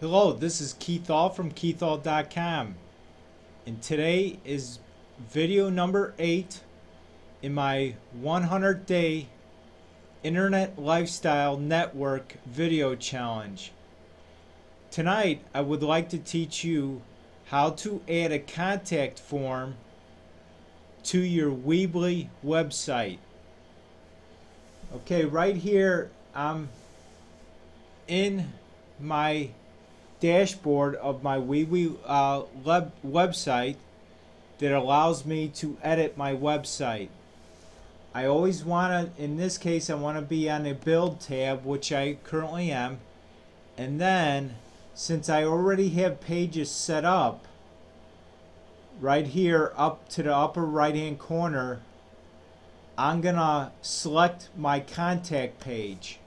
Hello, this is Keith Aul from KeithAul.com, and today is video number 8 in my 100 day Internet Lifestyle Network video challenge. Tonight, I would like to teach you how to add a contact form to your Weebly website. Okay, right here, I'm in my dashboard of my Weebly uh, web website that allows me to edit my website. I always want to, in this case, I want to be on a build tab, which I currently am. And then, since I already have pages set up, right here up to the upper right hand corner, I'm going to select my contact page.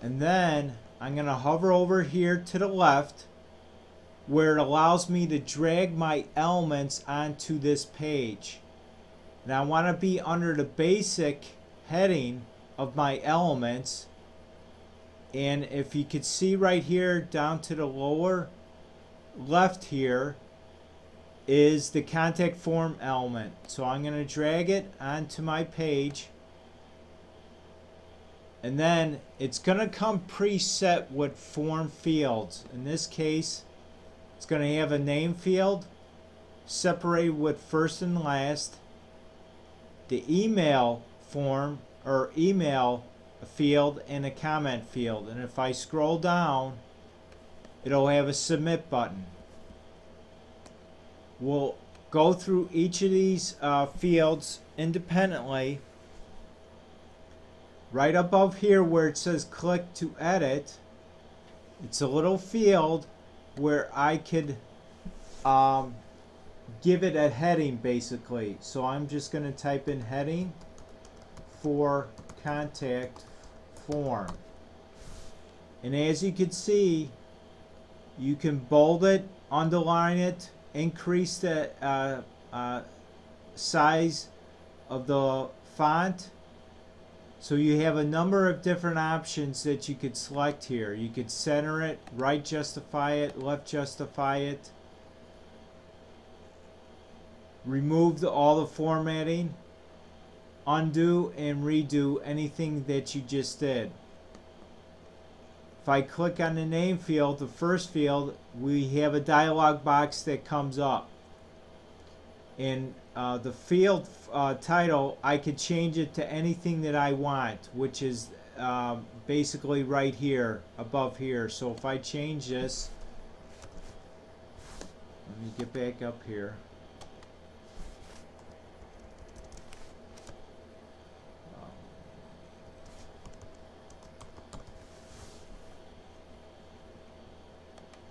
And then I'm going to hover over here to the left where it allows me to drag my elements onto this page. And I want to be under the basic heading of my elements. And if you could see right here down to the lower left here is the contact form element. So I'm going to drag it onto my page and then it's going to come preset with form fields. In this case, it's going to have a name field separated with first and last, the email form or email field and a comment field. And if I scroll down, it'll have a submit button. We'll go through each of these uh, fields independently right above here where it says click to edit it's a little field where I could um, give it a heading basically. So I'm just going to type in heading for contact form. And as you can see you can bold it underline it increase the uh, uh, size of the font so you have a number of different options that you could select here. You could center it, right justify it, left justify it. Remove the, all the formatting. Undo and redo anything that you just did. If I click on the name field, the first field, we have a dialog box that comes up. And uh, the field uh, title, I could change it to anything that I want, which is uh, basically right here, above here. So if I change this, let me get back up here.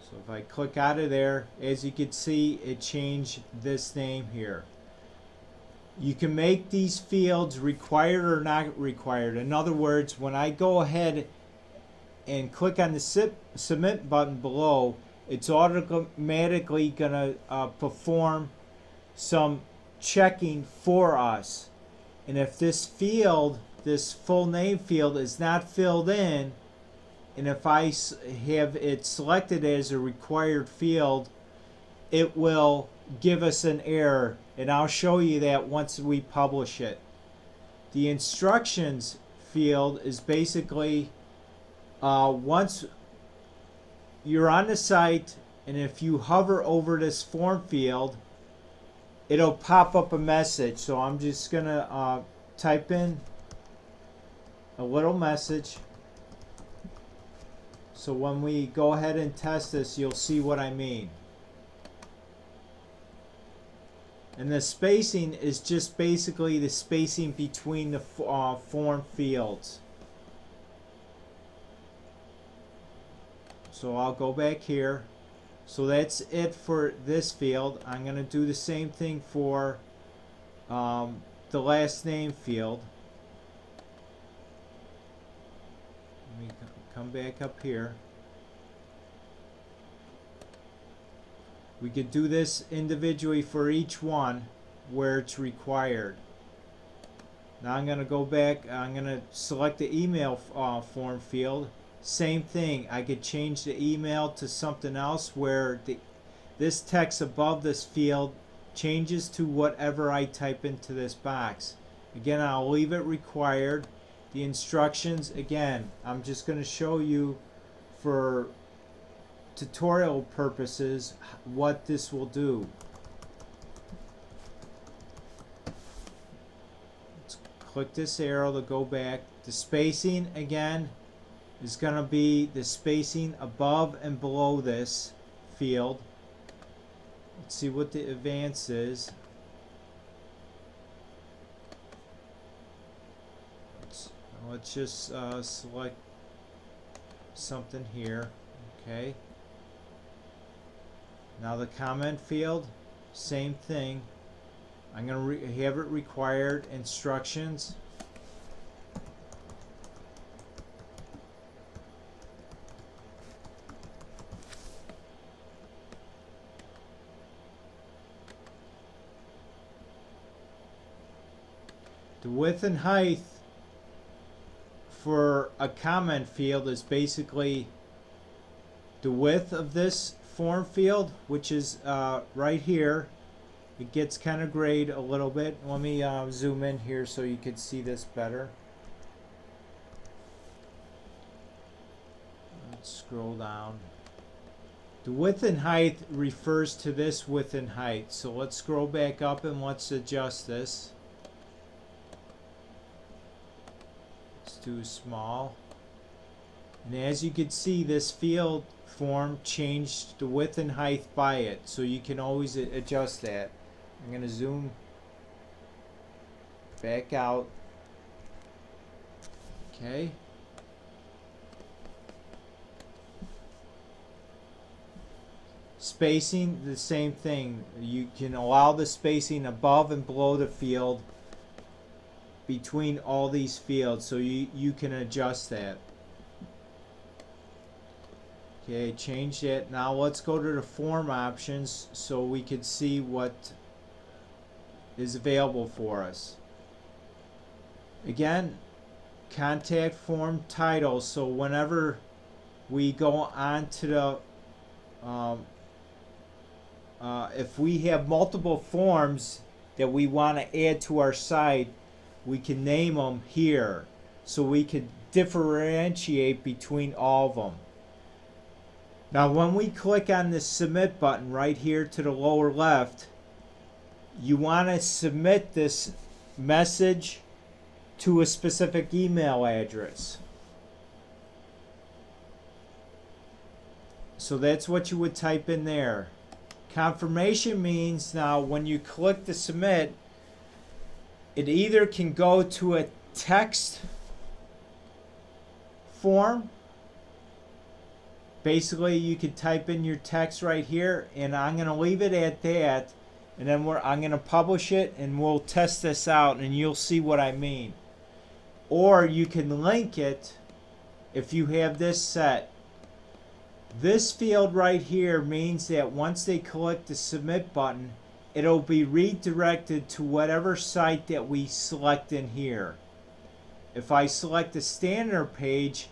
So if I click out of there, as you can see, it changed this name here. You can make these fields required or not required. In other words, when I go ahead and click on the submit button below, it's automatically going to uh, perform some checking for us. And if this field, this full name field is not filled in, and if I have it selected as a required field, it will give us an error and I'll show you that once we publish it. The instructions field is basically uh, once you're on the site and if you hover over this form field it'll pop up a message. So I'm just gonna uh, type in a little message. So when we go ahead and test this you'll see what I mean And the spacing is just basically the spacing between the uh, form fields. So I'll go back here. So that's it for this field. I'm going to do the same thing for um, the last name field. Let me come back up here. We could do this individually for each one where it's required. Now I'm going to go back, I'm going to select the email uh, form field, same thing. I could change the email to something else where the this text above this field changes to whatever I type into this box. Again, I'll leave it required. The instructions, again, I'm just going to show you for tutorial purposes what this will do. Let's click this arrow to go back. The spacing, again, is going to be the spacing above and below this field. Let's see what the advance is. Let's, just uh, select something here. Okay. Now the comment field, same thing. I'm going to have it required instructions. The width and height for a comment field is basically the width of this form field, which is uh, right here. It gets kind of grayed a little bit. Let me uh, zoom in here so you can see this better. Let's scroll down. The width and height refers to this width and height. So let's scroll back up and let's adjust this. It's too small. And as you can see, this field form changed the width and height by it. So you can always adjust that. I'm going to zoom back out. Okay. Spacing, the same thing. You can allow the spacing above and below the field between all these fields so you, you can adjust that. Okay, change it. Now let's go to the form options so we can see what is available for us. Again, contact form title. So whenever we go on to the, um, uh, if we have multiple forms that we want to add to our site, we can name them here so we can differentiate between all of them. Now when we click on the submit button right here to the lower left, you want to submit this message to a specific email address. So that's what you would type in there. Confirmation means now when you click the submit, it either can go to a text form. Basically, you could type in your text right here, and I'm going to leave it at that. And then we're, I'm going to publish it, and we'll test this out, and you'll see what I mean. Or you can link it if you have this set. This field right here means that once they click the submit button, it'll be redirected to whatever site that we select in here. If I select the standard page,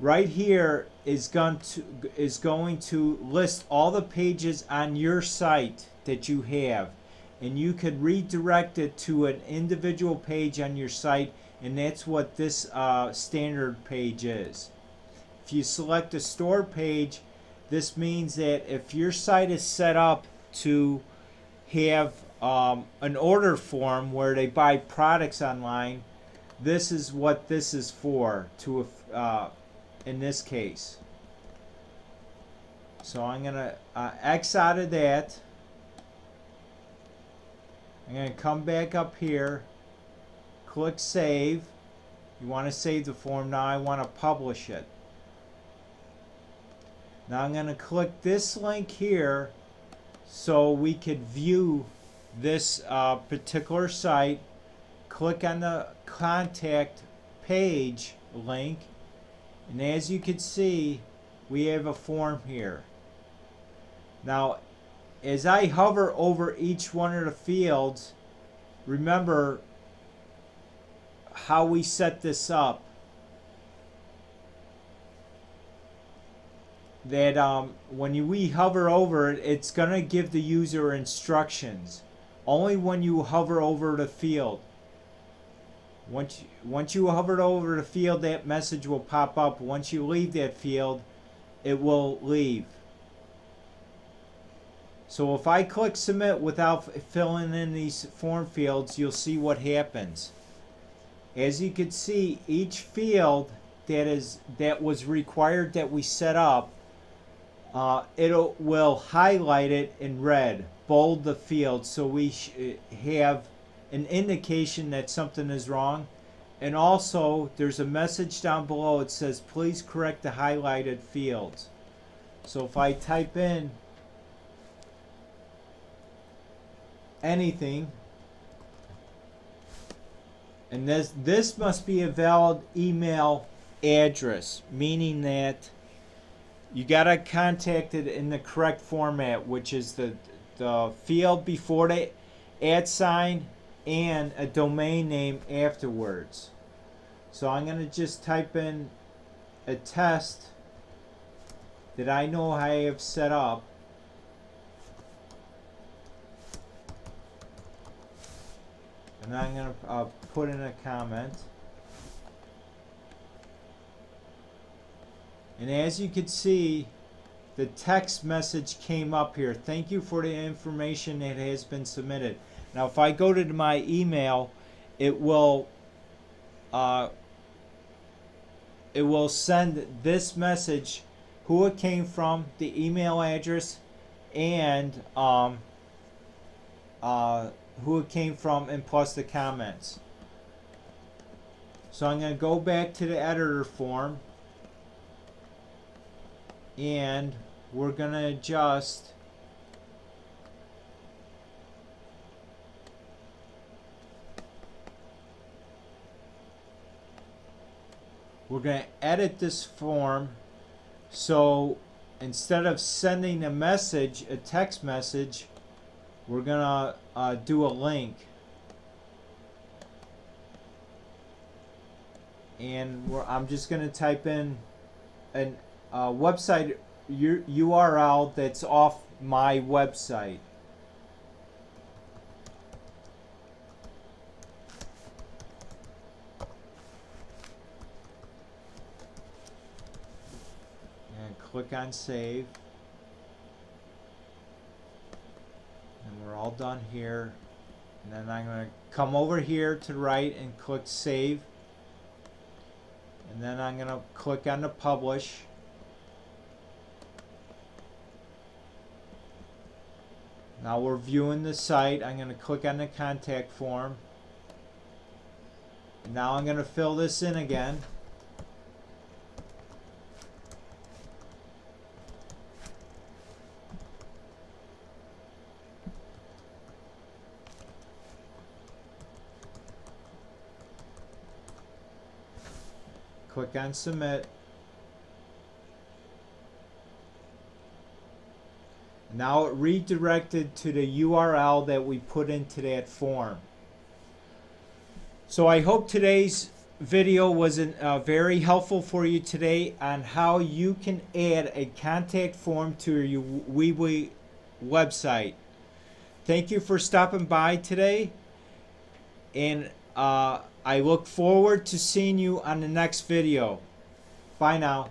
right here is going to is going to list all the pages on your site that you have and you could redirect it to an individual page on your site and that's what this uh, standard page is. If you select a store page this means that if your site is set up to have um, an order form where they buy products online. This is what this is for to uh, in this case. So I'm gonna uh, X out of that. I'm gonna come back up here, click save. You want to save the form now. I want to publish it. Now I'm going to click this link here so we could view this uh, particular site, click on the contact page link, and as you can see, we have a form here. Now, as I hover over each one of the fields, remember how we set this up. that um, when you, we hover over it, it's going to give the user instructions. Only when you hover over the field. Once you, once you hover over the field, that message will pop up. Once you leave that field, it will leave. So if I click submit without filling in these form fields, you'll see what happens. As you can see, each field that is that was required that we set up, uh, it will highlight it in red, bold the field, so we have an indication that something is wrong. And also, there's a message down below. It says, please correct the highlighted fields. So if I type in anything. And this, this must be a valid email address, meaning that you got to contact it in the correct format, which is the, the field before the at sign and a domain name afterwards. So I'm going to just type in a test that I know I have set up. and I'm going to uh, put in a comment. And as you can see, the text message came up here. Thank you for the information that has been submitted. Now, if I go to my email, it will uh, it will send this message, who it came from, the email address, and um, uh, who it came from and plus the comments. So I'm going to go back to the editor form and we're going to adjust we're going to edit this form. So instead of sending a message, a text message, we're gonna uh, do a link. And I'm just gonna type in a uh, website URL that's off my website click on save. And we're all done here. And then I'm going to come over here to the right and click save. And then I'm going to click on the publish. Now we're viewing the site. I'm going to click on the contact form. Now I'm going to fill this in again Click on submit. Now it redirected to the URL that we put into that form. So I hope today's video was an, uh, very helpful for you today on how you can add a contact form to your Weebly website. Thank you for stopping by today. And uh, I look forward to seeing you on the next video. Bye now.